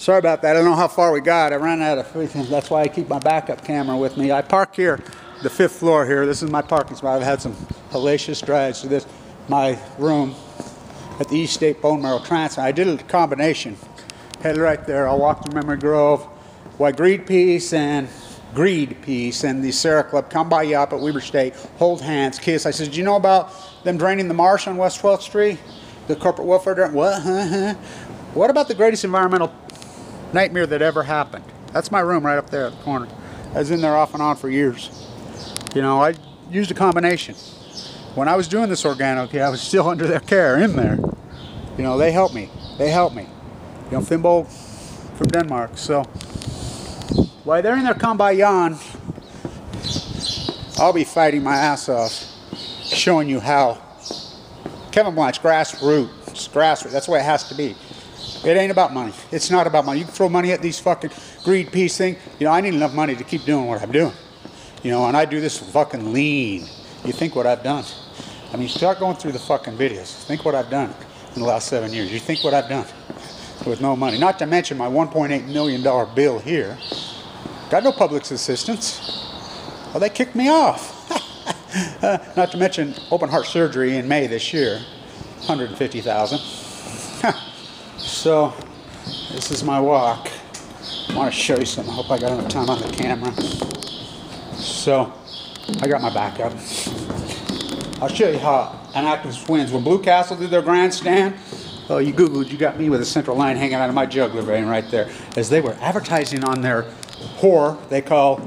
Sorry about that. I don't know how far we got. I ran out of freaking. That's why I keep my backup camera with me. I park here, the fifth floor here. This is my parking spot. I've had some hellacious drives to this, my room at the East State Bone Marrow Transplant. I did a combination. Headed right there. I'll walk to Memory Grove. Why Greed Peace and Greed Peace and the Sierra Club come by you up at Weber State, hold hands, kiss. I said, "Do you know about them draining the marsh on West 12th Street? The corporate welfare? What? what about the greatest environmental nightmare that ever happened. That's my room right up there at the corner. I was in there off and on for years. You know, I used a combination. When I was doing this organic, I was still under their care in there. You know, they helped me. They helped me. You know, Fimbo from Denmark. So, while they're in there Kambayan, I'll be fighting my ass off, showing you how Kevin Blanch, grassroots, grassroots, that's the way it has to be. It ain't about money. It's not about money. You can throw money at these fucking greed peace thing. You know, I need enough money to keep doing what I'm doing. You know, and I do this fucking lean. You think what I've done. I mean, start going through the fucking videos. Think what I've done in the last seven years. You think what I've done with no money. Not to mention my $1.8 million bill here. Got no public assistance. Well, they kicked me off. uh, not to mention open heart surgery in May this year. 150,000. So, this is my walk. I want to show you something. I hope I got enough time on the camera. So, I got my back up. I'll show you how an activist wins. When Blue Castle did their grandstand, oh, you Googled, you got me with a central line hanging out of my jugular vein right there. As they were advertising on their whore, they call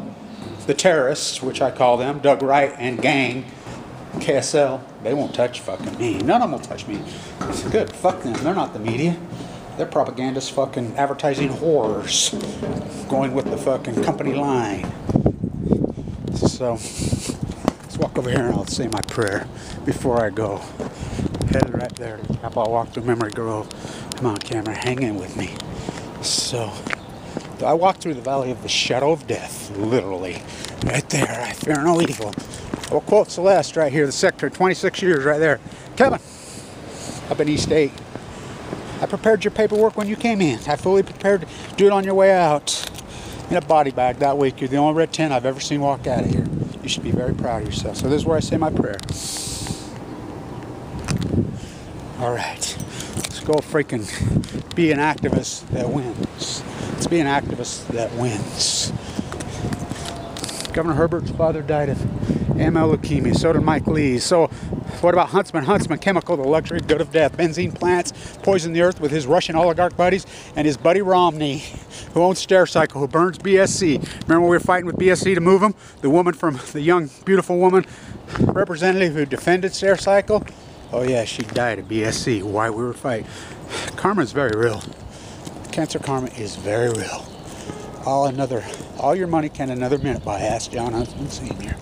the terrorists, which I call them, Doug Wright and gang, KSL, they won't touch fucking me. None of them will touch me. Good. Fuck them. They're not the media. They're propagandists, fucking advertising whores, going with the fucking company line. So, let's walk over here and I'll say my prayer before I go. Headed right there. I'll walk through Memory Grove. Come on, camera, hang in with me. So, I walk through the valley of the shadow of death, literally. Right there. I fear no evil. I'll quote Celeste right here, the sector, 26 years right there. Kevin, up in East State. I prepared your paperwork when you came in. I fully prepared to do it on your way out in a body bag that week. You're the only red tent I've ever seen walk out of here. You should be very proud of yourself. So this is where I say my prayer. All right. Let's go freaking be an activist that wins. Let's be an activist that wins. Governor Herbert's father died of ML leukemia. So did Mike Lee. So what about Huntsman? Huntsman Chemical, the luxury good of death. Benzene plants poison the earth with his Russian oligarch buddies and his buddy Romney, who owns Stericycle, who burns BSC. Remember we were fighting with BSC to move him? The woman from the young, beautiful woman representative who defended Stericycle? Oh yeah, she died of BSC. Why we were fighting. Karma is very real. Cancer karma is very real. All another, all your money can another minute buy. Ask Jon Huntsman Sr.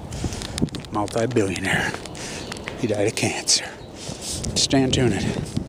Multi-billionaire. He died of cancer. Stand tuned.